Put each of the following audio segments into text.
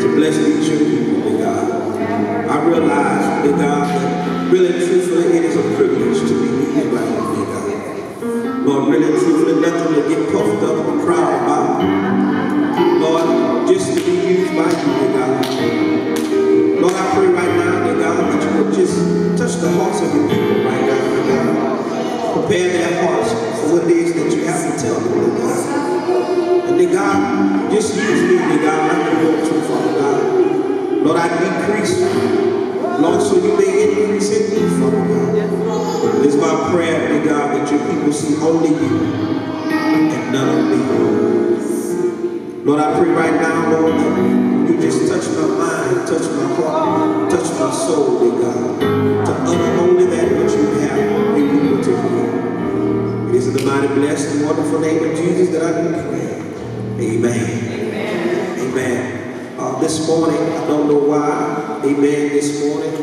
to bless these your people, dear God. I realize, dear God, that really truthfully it is a privilege to be used by you, dear God. Lord, really truthfully nothing to get puffed up and proud about. Lord, just to be used by you, dear God. Lord, I pray right now, dear God, that you would just touch the hearts of your people right now, dear God. Prepare their hearts for what it is that you have to tell them, dear God. God, just use me, dear God, like you want to, Father God. Lord, I decrease, Lord, so you may increase in me, Father God. It is my prayer, dear God, that your people see only you and none of me. Lord, I pray right now, Lord, that you just touch my mind, touch my heart, touch my soul, dear God, to utter only that which you have in people to hear. It is in the mighty, blessed, and wonderful name of Jesus that I do pray. Amen. Amen. Amen. Uh, this morning, I don't know why, amen, this morning,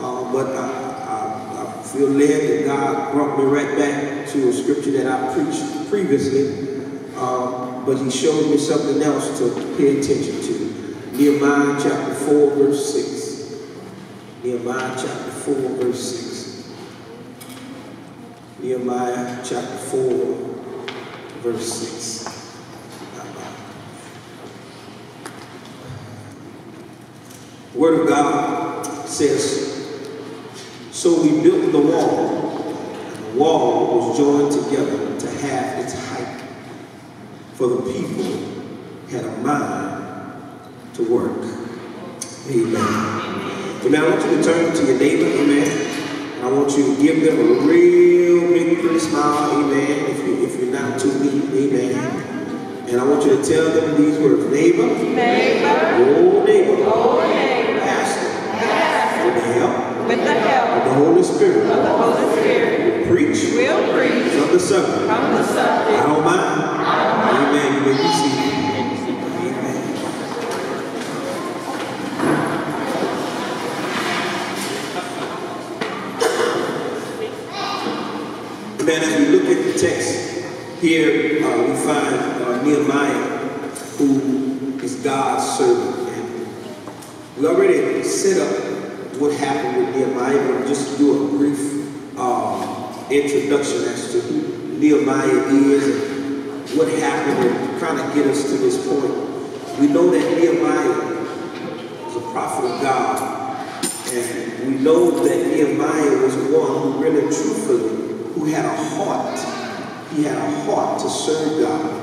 uh, but I, I, I, feel led that God brought me right back to a scripture that I preached previously, uh, but he showed me something else to pay attention to. Nehemiah chapter 4, verse 6. Nehemiah chapter 4, verse 6. Nehemiah chapter 4, verse 6. Word of God says, So we built the wall, and the wall was joined together to have its height, for the people had a mind to work. Amen. Amen. I want you to turn to your neighbor, amen. I want you to give them a real big pretty smile, amen, if, you, if you're not too deep, amen. And I want you to tell them these words, neighbor, neighbor, oh neighbor, oh neighbor, with the help with the help of the Holy Spirit. of the Holy Spirit, Preach will preach from the subject. from the I subject. don't mind. Amen. You may be seated. Amen. Amen. As we look at the text here, uh, we find uh, Nehemiah, who is God's servant. We already set up what happened with Nehemiah, but just do a brief uh, introduction as to who Nehemiah is and what happened and kind of get us to this point. We know that Nehemiah was a prophet of God. And we know that Nehemiah was one who really truthfully, who had a heart. He had a heart to serve God.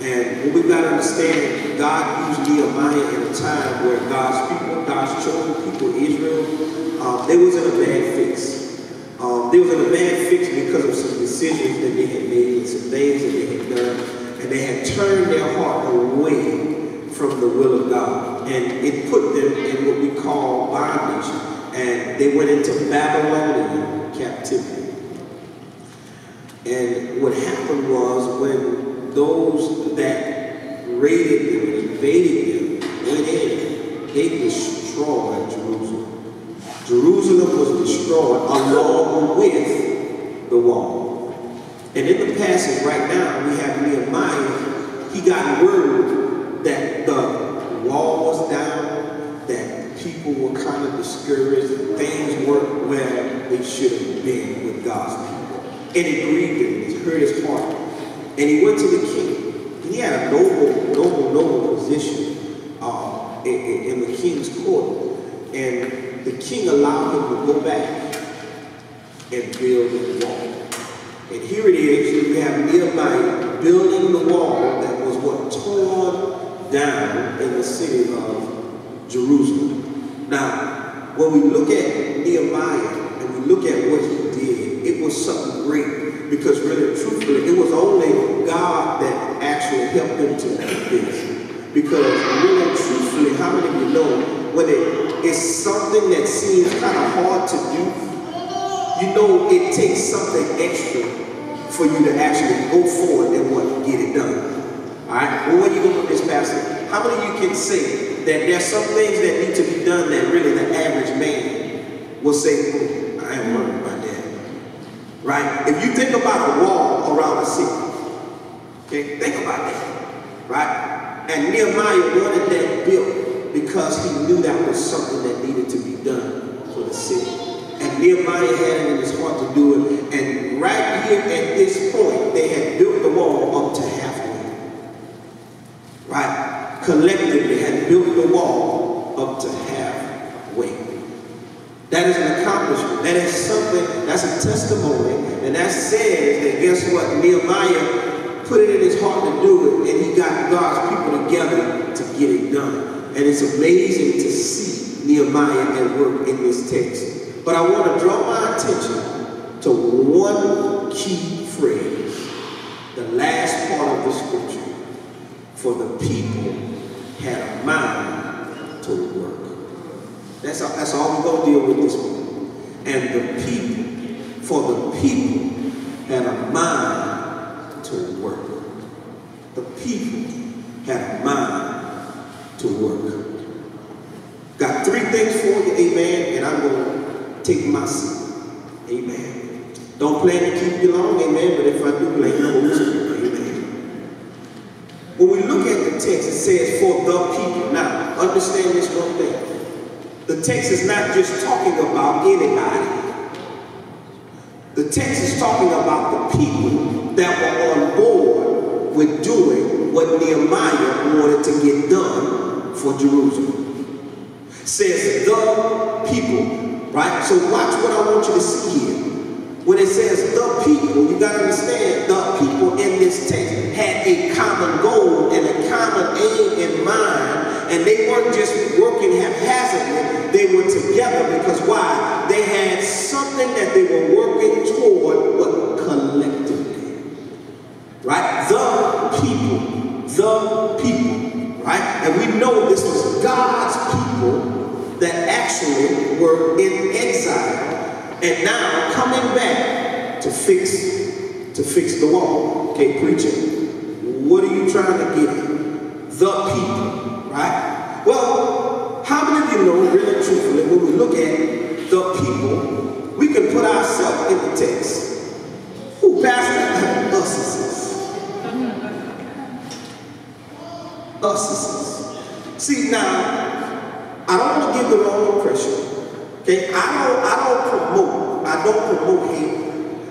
And what we've got to understand, God used Nehemiah in a time where God's people, God's chosen people, Israel, um, they was in a bad fix. Um, they was in a bad fix because of some decisions that they had made, and some things that they had done, and they had turned their heart away from the will of God. And it put them in what we call bondage, and they went into Babylonian captivity. And what happened was when those that raided them and invaded them went in, they destroyed Jerusalem. Jerusalem was destroyed along with the wall. And in the passage right now, we have Nehemiah. He got word that the wall was down, that people were kind of discouraged, things weren't where they should have been with God's people. And it grieved him, it hurt his heart. And he went to the king. He had a noble, noble, noble position uh, in, in the king's court. And the king allowed him to go back and build the wall. And here it is, you have Nehemiah building the wall that was what torn down in the city of Jerusalem. Now, when we look at Nehemiah and we look at what he did, it was something great because really, truthfully, it was only God that actually helped them to do this. Because really, truthfully, how many of you know when it is something that seems kind of hard to do, you know it takes something extra for you to actually go forward and what get it done. All right. Well, what are you going to this passage? How many of you can say that there's some things that need to be done that really the average man will say, oh, I am worried about that. Right? If you think about a wall around a city, okay, think about that. Right? And Nehemiah wanted that built because he knew that was something that needed to be done for the city. And Nehemiah had it in his heart to do it. And right here at this point, they had built the wall up to halfway. Right? Collectively had built the wall up to halfway. That is an accomplishment. That is something, that's a testimony. And that says that guess what? Nehemiah put it in his heart to do it, and he got God's people together to get it done. And it's amazing to see Nehemiah at work in this text. But I want to draw my attention to one key phrase, the last part of the scripture. For the people had a mind to work. That's all, that's all we're going to deal with this morning. And the people, for the people had a mind to work. The people had a mind to work. Got three things for you, amen, and I'm going to take my seat. Amen. Don't plan to keep you long, amen, but if I do, blame the Holy amen. When we look at the text, it says, for the people. Now, understand this one thing. The text is not just talking about anybody. The text is talking about the people that were on board with doing what Nehemiah wanted to get done for Jerusalem. Says the people, right? So watch what I want you to see here. When it says the people, you got to understand the people in this text had a common goal and a common aim in mind and they weren't just working haphazardly, they were together because why? They had something that they were working toward, but collectively. Right? The people. The people. Right? And we know this was God's people that actually were in exile and now coming back to fix to fix the wall. Okay, preacher. What are you trying to get? The people right? Well, how many of you know, really truthfully, when we look at the people, we can put ourselves in the text. Who pastor? Us Us See now, I don't want to give the wrong impression. Okay, I don't, I don't promote, I don't promote hate.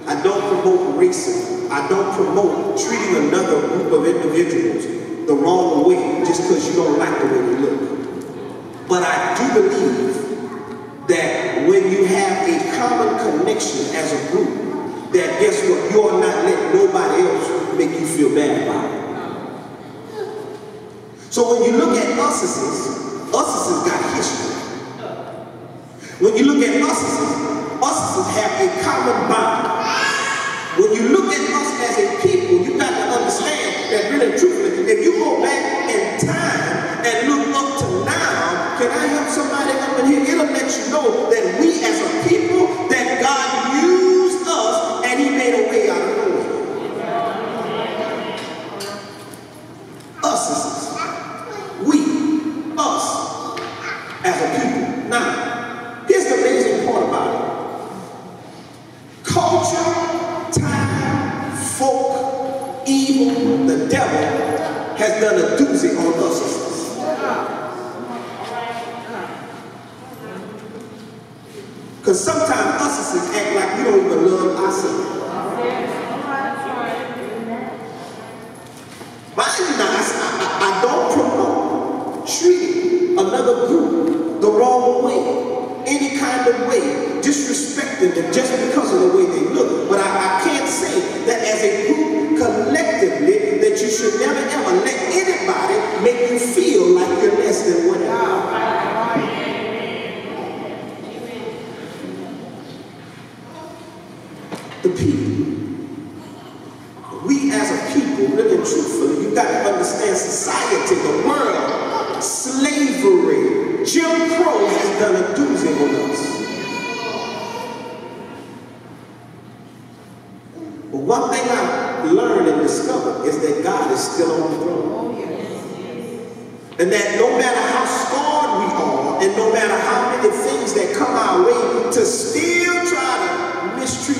I don't promote racism. I don't promote treating another group of individuals the wrong way just because you don't like the way you look. But I do believe that when you have a common connection as a group, that guess what? You are not letting nobody else make you feel bad about it. So when you look at uses, uses got history. When you look at uses, uses have a common bond.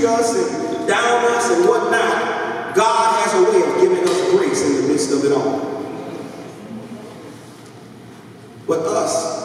us and down us and whatnot, God has a way of giving us grace in the midst of it all. But us,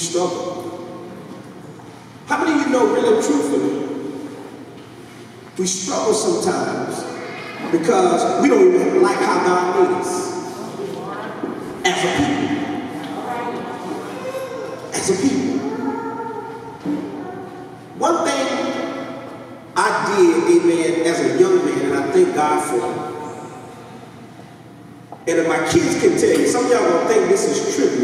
struggle. How many of you know really truthfully? We struggle sometimes because we don't even like how God is as a people. As a people. One thing I did, amen, as a young man, and I thank God for it. And if my kids can tell you, some of y'all don't think this is trivial.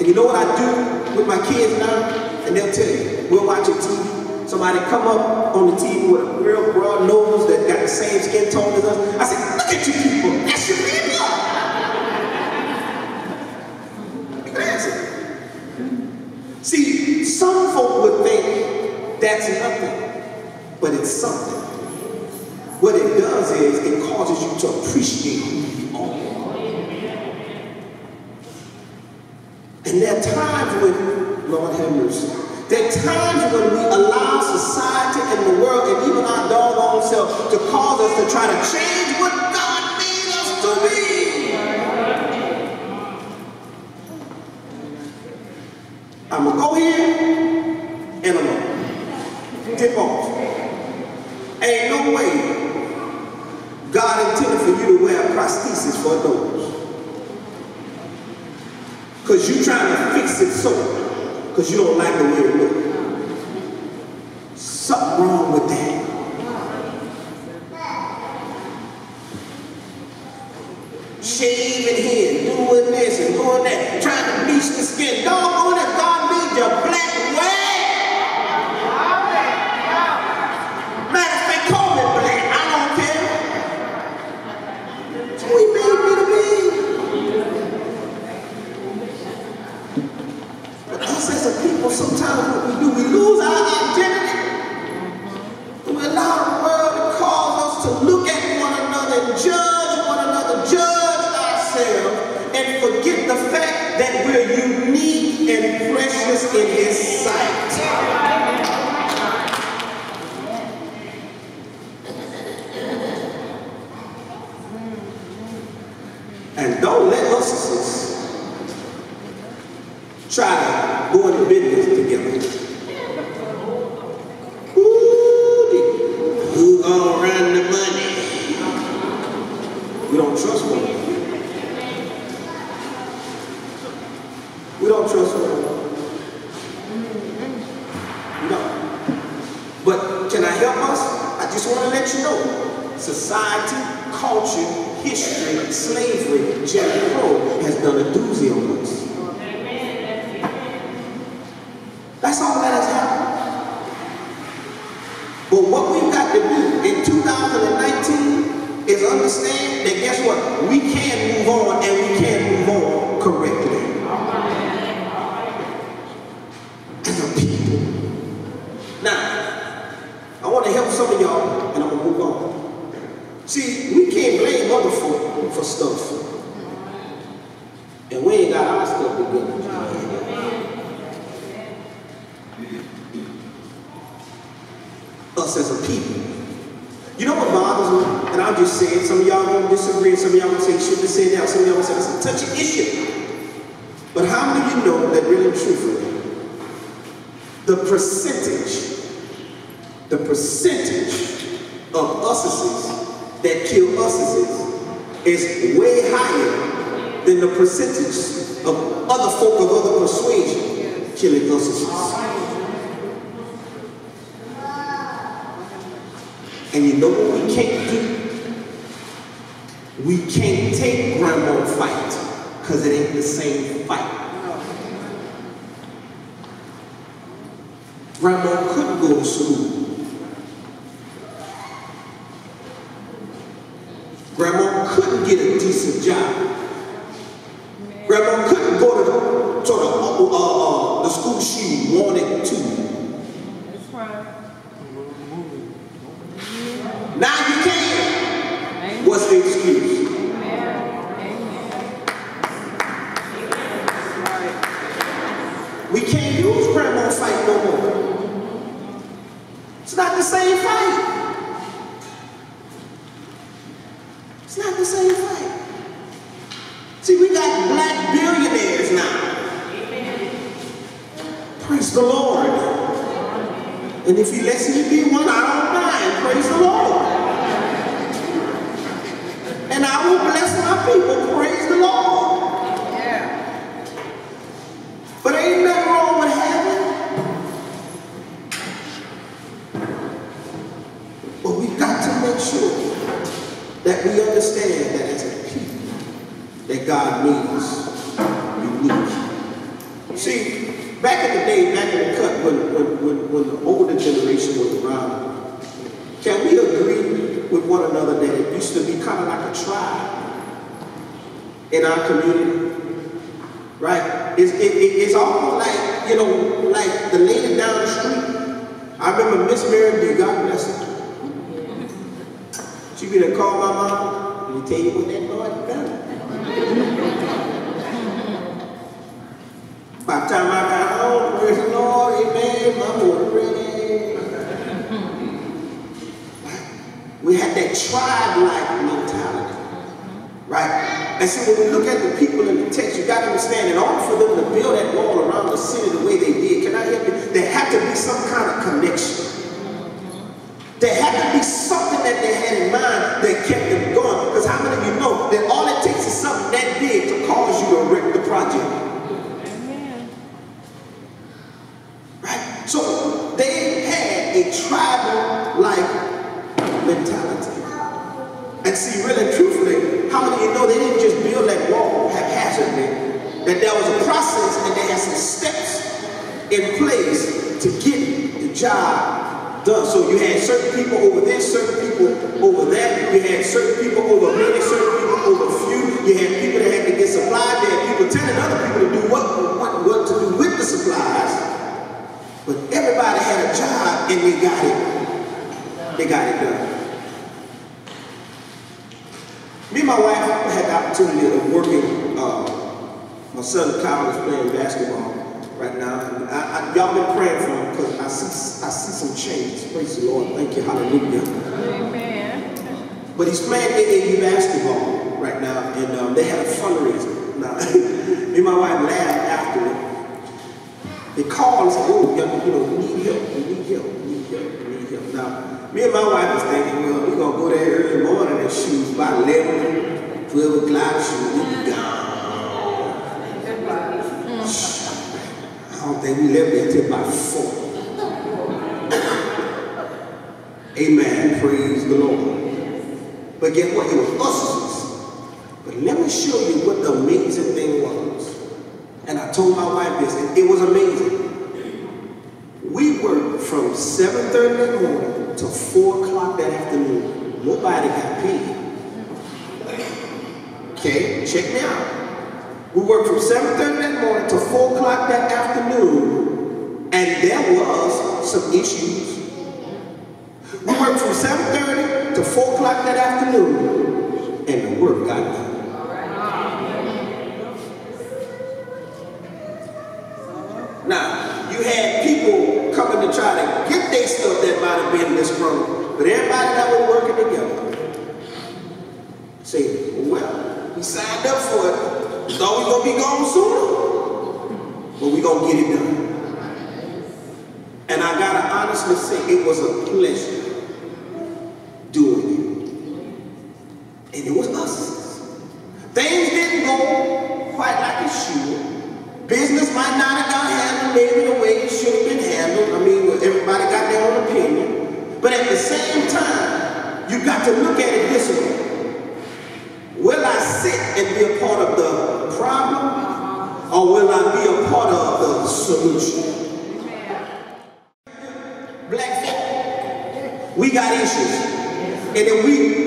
And you know what I do with my kids now? And they'll tell you, we'll watch a TV. Somebody come up on the TV with a real broad nose that got the same skin tone as us. I said, look at you people. That's your people. Fancy. See, some folk would think that's nothing, but it's something. What it does is it causes you to appreciate who you are. And there are times when, Lord have mercy, there are times when we allow society and the world and even our doggone self to cause us to try to change what God made us to be. See, we can't blame other folk for stuff. And we ain't got our stuff together. us as a people. You know what bothers me? And I'll just say it. Some of y'all gonna disagree, some of y'all gonna say you shouldn't said that, some of y'all gonna say it's a touchy issue. But how many of you know that really truthfully, the percentage, the percentage of that kill uses is way higher than the percentage of other folk of other persuasion killing uses. And you know what we can't do? We can't take grandma fight because it ain't the same fight. Grandma couldn't go to school. Grandma couldn't get a decent job. Grandma couldn't go to the, to the, uh, uh, the school she wanted to. That's right. Now you can't. What's the excuse? We can't use grandma fight no more. It's not the same fight. It's not the same fight. See, we got black billionaires now. The Lord. And if he lets me be one, I don't mind. Praise the Lord. And I will bless my people. Praise the Lord. But ain't nothing wrong with having. But we've got to make sure that we understand that as a people, that God made us unique. See, back in the day, back in the cut, when, when, when, when the older generation was around, can we agree with one another that it used to be kind of like a tribe in our community? Right? It's, it, it, it's almost like, you know, like the lady down the street. I remember Miss Mary D, God bless her. She be there call my mom, and tell you what that Lord done. By the time I got home, praise the Lord, amen, my water ready. We had that tribe-like mentality. So when we look at the people in the text, you got to understand, in order for them to build that wall around the city the way they did, can I help you? There had to be some kind of connection. There had to be something that they had in mind that kept them going. Because how many of you know that all it takes is something that big to cause you to wreck the project? Right? So they had a tribal-like mentality. And see, really truthfully, how many of you know they didn't just build that wall haphazardly? That there was a process and they had some steps in place to get the job done. So you had certain people over there, certain people over there. You had certain people over many, certain people over few. You had people that had to get supplies. You had people telling other people to do what, what, what to do with the supplies. But everybody had a job and they got it. They got it done. Me and my wife had the opportunity of working. Uh, my son Kyle is playing basketball right now. And I, I, y'all been praying for him because I see, I see some changes. Praise the Lord. Thank you. Hallelujah. Amen. But he's playing AAU basketball right now, and um, they had a fundraiser. Now, me and my wife laughed after it. They called and said, oh, you know, we need help, we need help, we need help, we need help. Now, me and my wife was thinking, well, we're going to go there early morning and shoot by 11, 12 o'clock, shoot, we'll be gone. I don't think we left there until about 4. Amen. Praise the Lord. But get what? he was fussing. But let me show you what the amazing thing was. And I told my wife this, and it was amazing. We worked from 7.30 in the morning to 4 o'clock that afternoon. Nobody got paid. Okay, check me out. We worked from 7.30 that morning to 4 o'clock that afternoon, and there was some issues pegar aqui meu. or will I be a part of the solution? Black, we got issues. And if we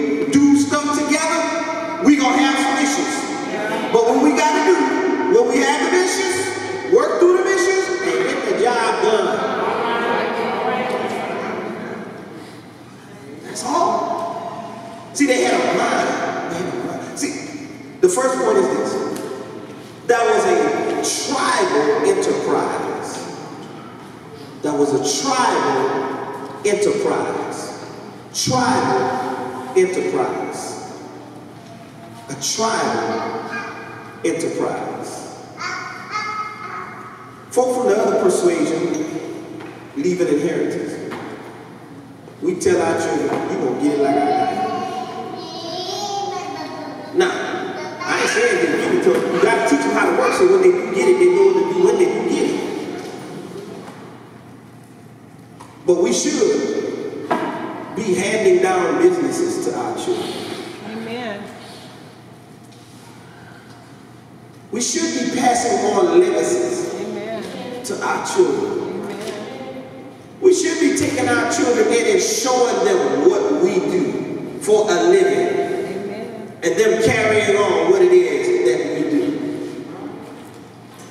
them carrying on what it is that we do.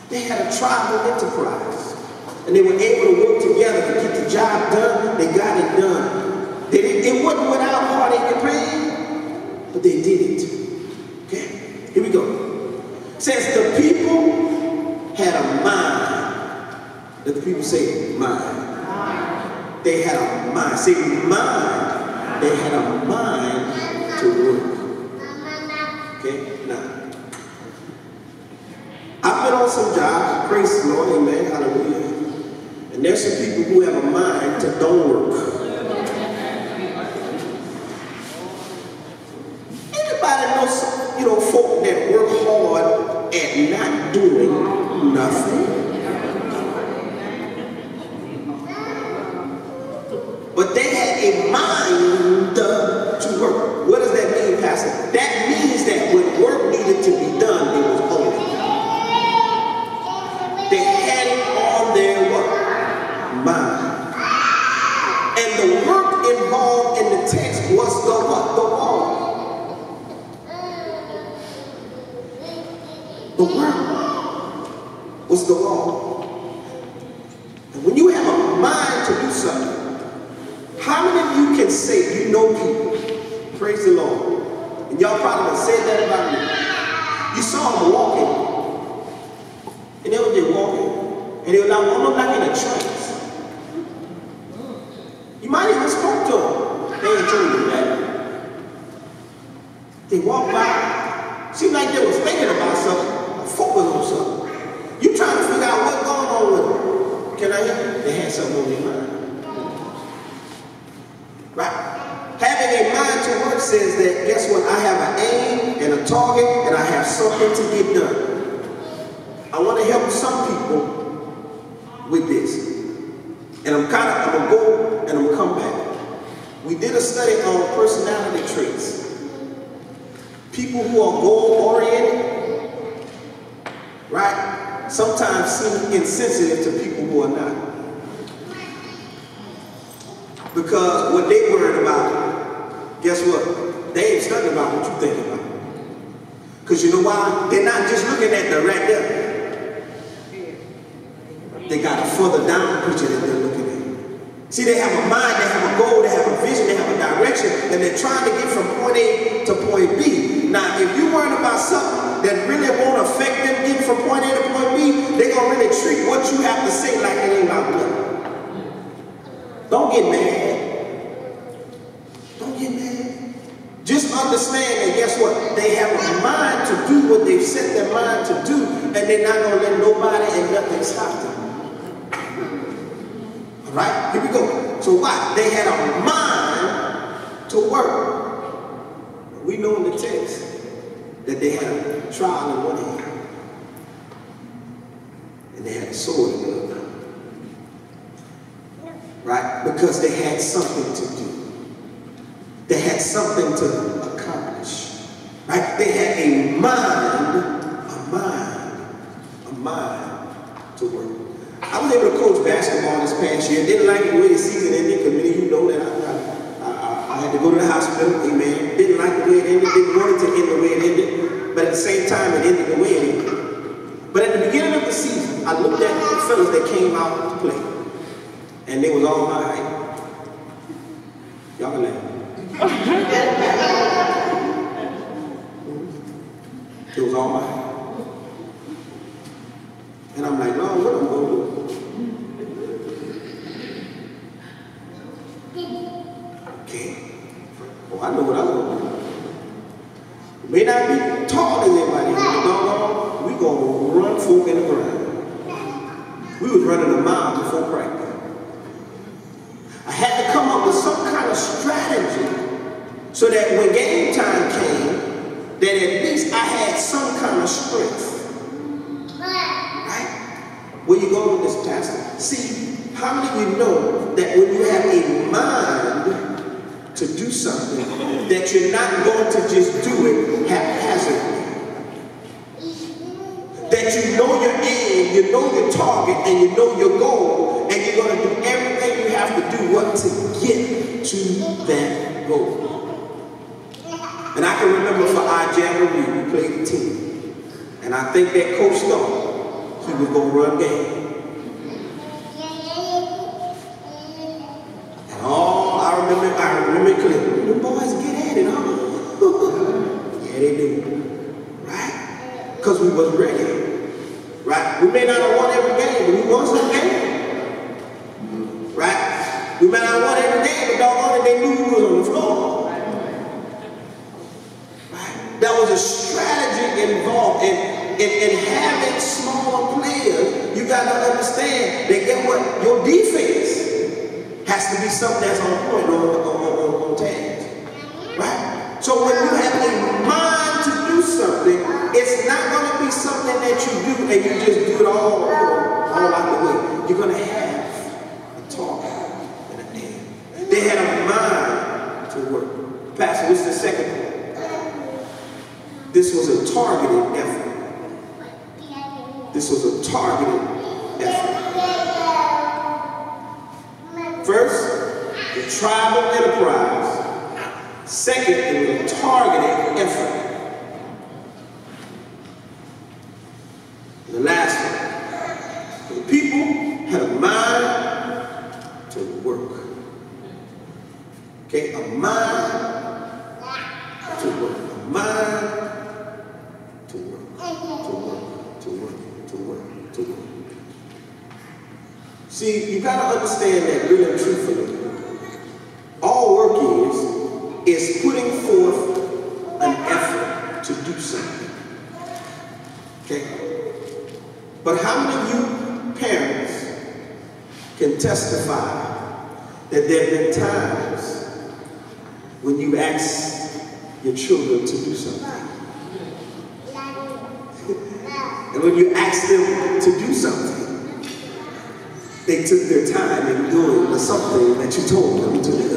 They had a tribal enterprise. And they were able to work together to get the job done. They got it done. They didn't, it wasn't without heartache and pain, but they did it. Okay? Here we go. Since the people had a mind, let the people say mind. mind. They had a mind. Say mind Praise the Lord, amen, hallelujah. And there's some people who have a mind to don't work. Praise the Lord. And y'all probably said that about me. You saw them walking. And they were just walking. And they were like of like in a trance. You might even spoke to them. They. Who are goal oriented, right, sometimes seem insensitive to people who are not. Because what they worried about, guess what? They ain't studying about what you think about. Because you know why? They're not just looking at the right there. They got a further down picture that they're looking at. See, they have a mind, they have a goal, they have a vision, they have a direction, and they're trying to get from point A to point B. Now, if you're worried about something that really won't affect them getting from point A to point B, they're going to really treat what you have to say like it ain't about nothing. Don't get mad. Don't get mad. Just understand that guess what? They have a mind to do what they've set their mind to do, and they're not going to let nobody and nothing stop them. All right? Here we go. So why? They had a mind to work. Know in the text that they had a trial in one hand, and they had a sword in the other right? Because they had something to do. They had something to accomplish, right? They had a mind, a mind, a mind to work. I was able to coach basketball this past year. Didn't like the way the season ended because many of you know that I, I, I, I had to go to the hospital, amen. Didn't like the way it ended, didn't want it to end the way it ended, but at the same time it ended the way it ended. But at the beginning of the season, I looked at the fellas that came out to play. And they was all my height. Y'all can laugh. it was all my height. And I'm like, no, what am I going to do? Okay. Well, I know what I'm going to do. May not be tall as everybody, but doggone, we going to run folk in the ground. We was running a mile before practice. I had to come up with some kind of strategy so that when game time came, that at least I had some kind of strength. Right? Where you going with this, Pastor? See, how many of you know that when you have a mind to do something, that you're not going to just do it haphazardly? That you know your aim, you know your target, and you know your goal, and you're going to do everything you have to do what to get to that goal. And I can remember for our jamboree, we played the team. And I think that coach thought he was going to run game. All, all out the way. You're going to have a talk and an aim. They had a mind to work. Pastor, is the second. This was a targeted effort. This was a targeted effort. First, the tribal enterprise. Second, it was a targeted effort. The last one, the people had a mind to work. Okay, a mind to work. A mind to work. To work. To work. To work. To work. See, you got to understand that really and truthfully. All work is, is putting forth an effort to do something. Okay? But how many of you parents can testify that there have been times when you asked your children to do something? and when you ask them to do something, they took their time in doing something that you told them to do.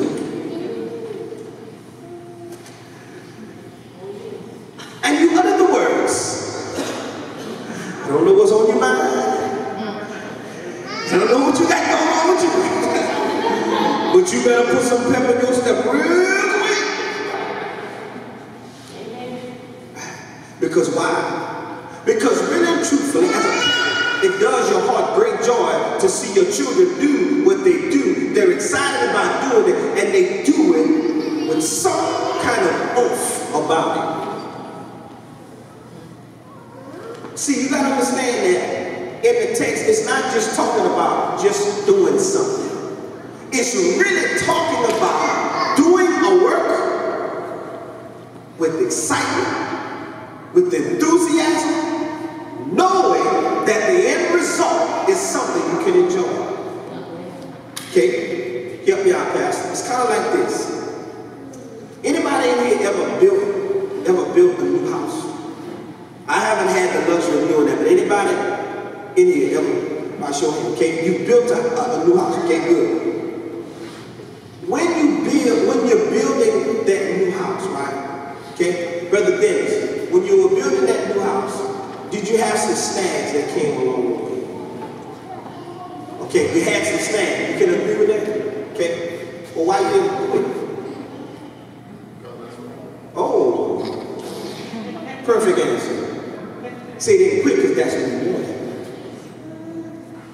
And you uttered the words. I don't know what's on your mind. I don't know what you got going on with you. but you better put some pepper. in your perfect answer. Say they quit because that's what you wanted.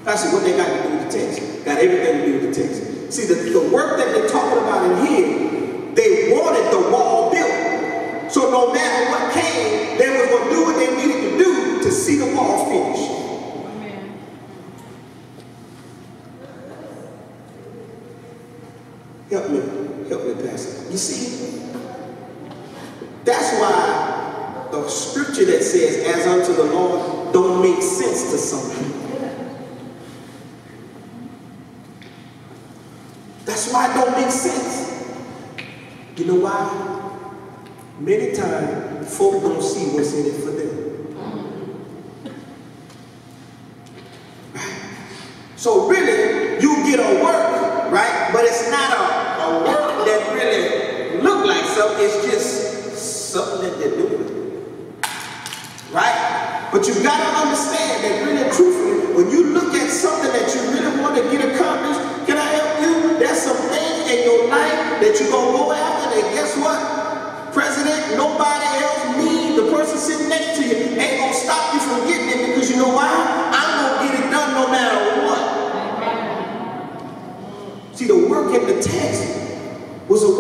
That's what they got to do with the text. Got everything to do with the text. See, the, the work that they're talking about in here, they wanted the wall built. So no matter what came, they were going to do what they needed to do to see the wall finished. Amen. Help me, help me, Pastor. You see, that's why the scripture that says, as unto the Lord, don't make sense to some people. That's why it don't make sense. You know why? Many times, folk don't see what's in it for them. So really, you get a work, right? But it's not a, a work that really look like something. It's just something that they're doing.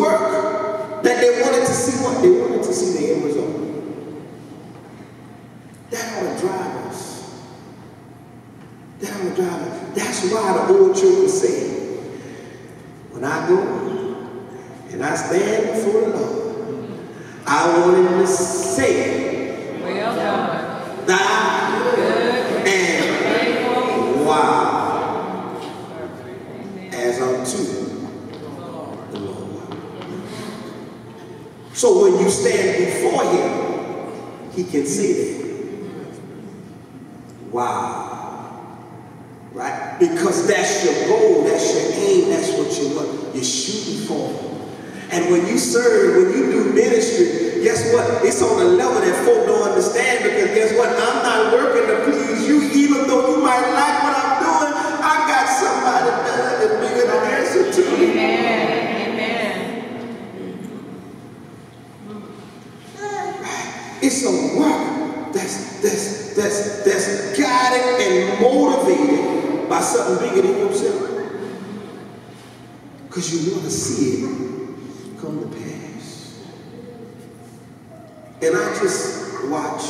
Work that they wanted to see what? They wanted to see the end result. That ought to drive us. That ought to drive us. That's why the old was saying, when I go and I stand before the Lord, I want him to say, Well done. thy Good. and Faithful. wow Amen. as unto the Lord. So when you stand before him, he can see that. Wow. Right? Because that's your goal, that's your aim, that's what you want. You're shooting for. And when you serve, when you do ministry, guess what? It's on a level that folk don't understand because guess what? I'm not working to please you, even though you might like what I'm doing. I got somebody better and bigger to answer to. Amen. Amen. It's a work that's that's that's that's guided and motivated by something bigger than yourself. Because you want to see it come to pass. And I just watch,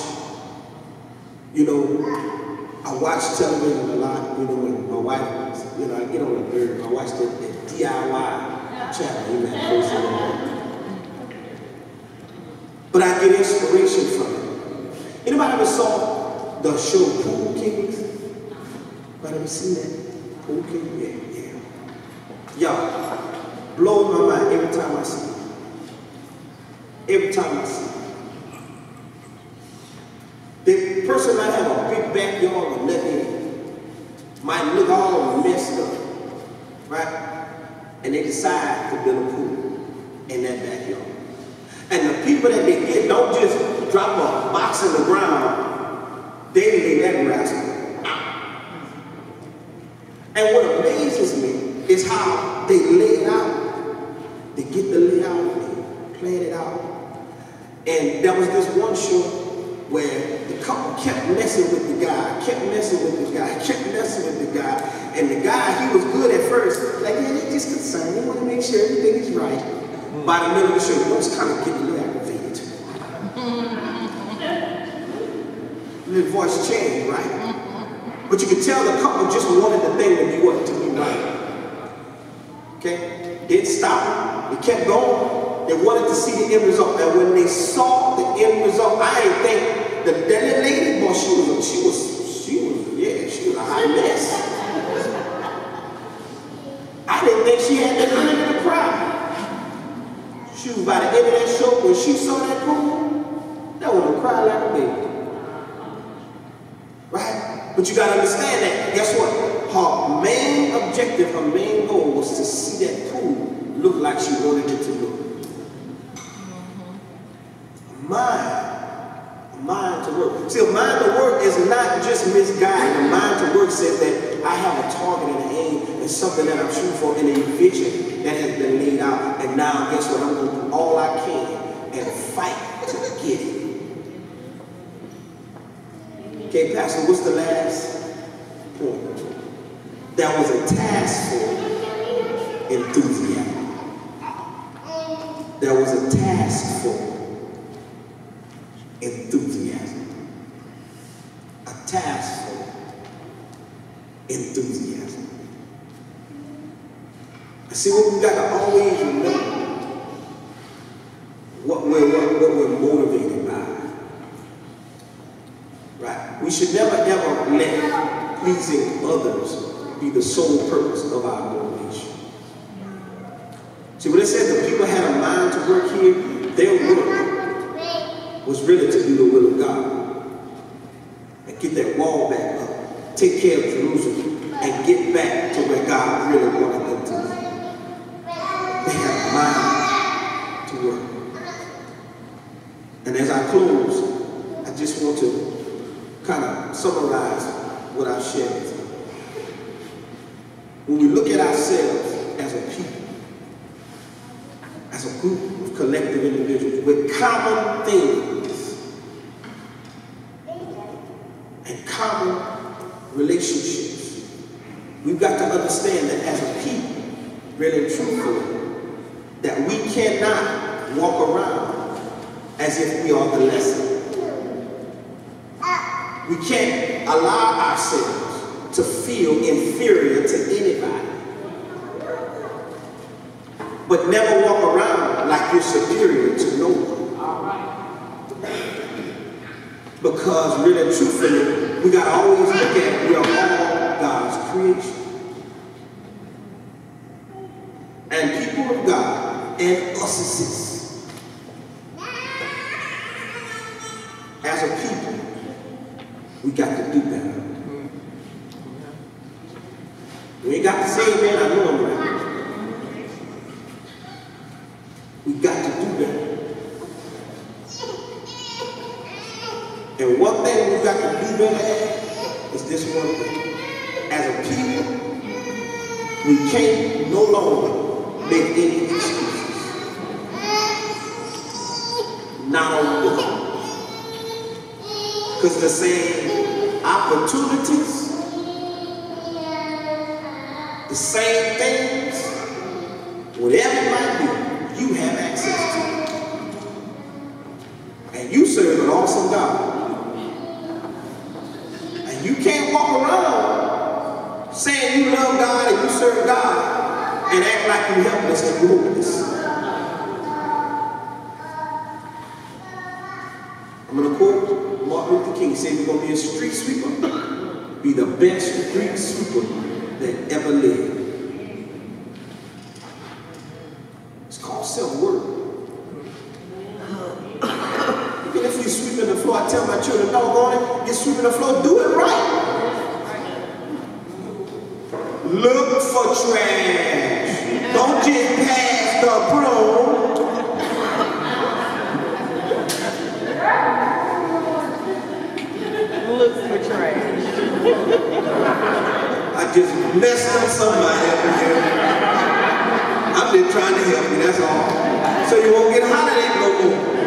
you know, I watch television a lot, you know, and my wife, you know, I get on the nerve. I watch the, the DIY channel, amen. praise the Lord. But I get inspiration from it. Anybody ever saw the show Pool Kings? Anybody ever seen that? Pool King? Yeah, yeah. Y'all, blows my mind every time I see it. Every time I see it. The person might have a big backyard with nothing in it. Might look all messed up. Right? And they decide to build a pool in that backyard. And the people that they get don't just drop a box in the ground David ain't that rascal. And what amazes me is how they lay it out. They get the layout they plan it out. And there was this one show where the couple kept messing with the guy, kept messing with the guy, kept messing with the guy. And the guy, he was good at first. Like, yeah, they're just concerned. They want to make sure everything is right. By the middle of the show, he was kind of getting a little aggravated. the voice changed, right? But you could tell the couple just wanted the thing to be what? To be right. Okay? Didn't stop. They kept going. They wanted to see the end result. And when they saw the end result, I didn't think the that lady, boy, she was, she was, she was, yeah, she was a high mess. I didn't think she had of the crowd. She was by the end of that show when she saw that pool, that woman cried like a baby. Right? But you gotta understand that, guess what? Her main objective, her main goal was to see that pool look like she wanted it to look. A mind. A mind to work. See, a mind to work is not just misguided. A mind to work says that I have a target and an aim and something that I'm shooting for and a vision that has been laid out. And now, guess what? I'm gonna do all I can and fight to get it. Okay, Pastor, what's the last point? That was a task for enthusiasm. That was a task for enthusiasm. A task for enthusiasm. I see what we got to always remember what we're, what, what we're motivated by. Right? We should never ever let pleasing others be the sole purpose of our motivation. See, when it says the people had a mind to work here, their work was really to do the will of God get that wall back up, take care of Jerusalem, and get back to where God really wanted them to be. They have mind to work. And as I close, I just want to kind of summarize what I've shared with you. When we look at ourselves as a people, as a group of collective individuals with common things and common relationships, we've got to understand that as a people, really and truthfully, that we cannot walk around as if we are the lesser. We can't allow ourselves to feel inferior to anybody. But never walk around like you're superior to no one. Because really truthfully, we gotta always look at we are all God's creation. And people of God and us as a people, we got to do better. We ain't got to say, man, I know I'm right. We got to do better. And one thing we've got to do better is this one thing. As a people, we can't no longer make any excuses. Not on this. Because they're saying opportunities, the same things, whatever it might be, you have access to. And you serve an awesome God. the Lord.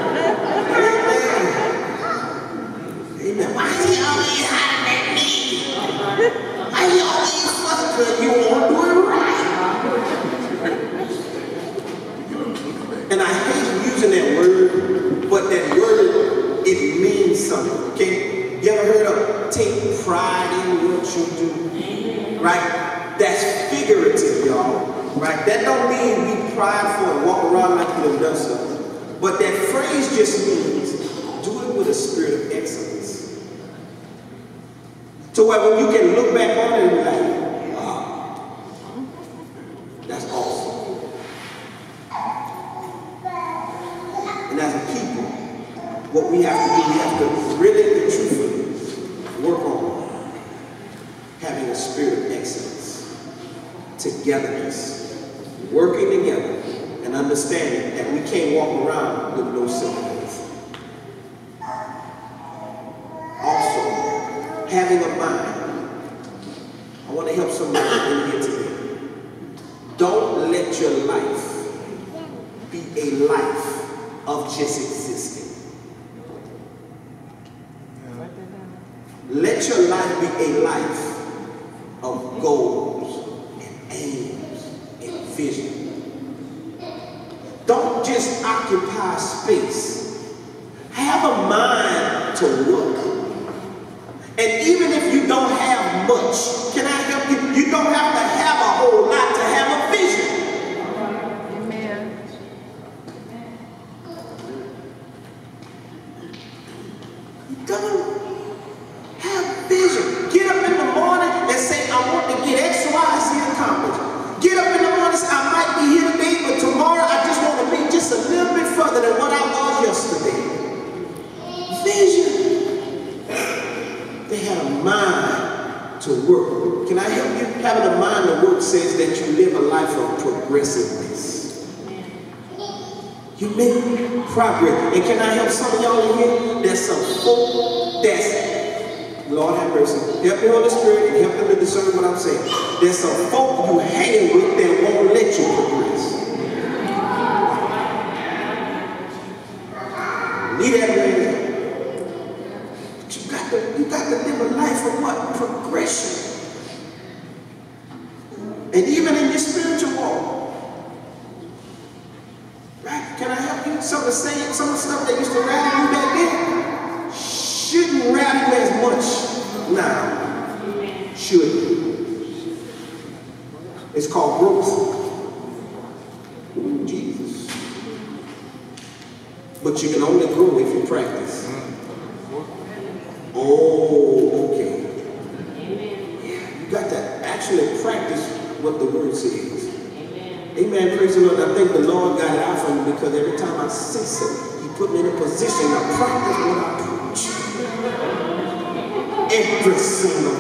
occupy space. Have a mind to work. And even if you don't have much, It's called growth. Ooh, Jesus. But you can only grow if you practice. Oh, okay. Yeah, you got to actually practice what the word says. Amen. Praise the Lord. I thank the Lord got it out for me because every time I say something, He put me in a position to practice what I preach. Every single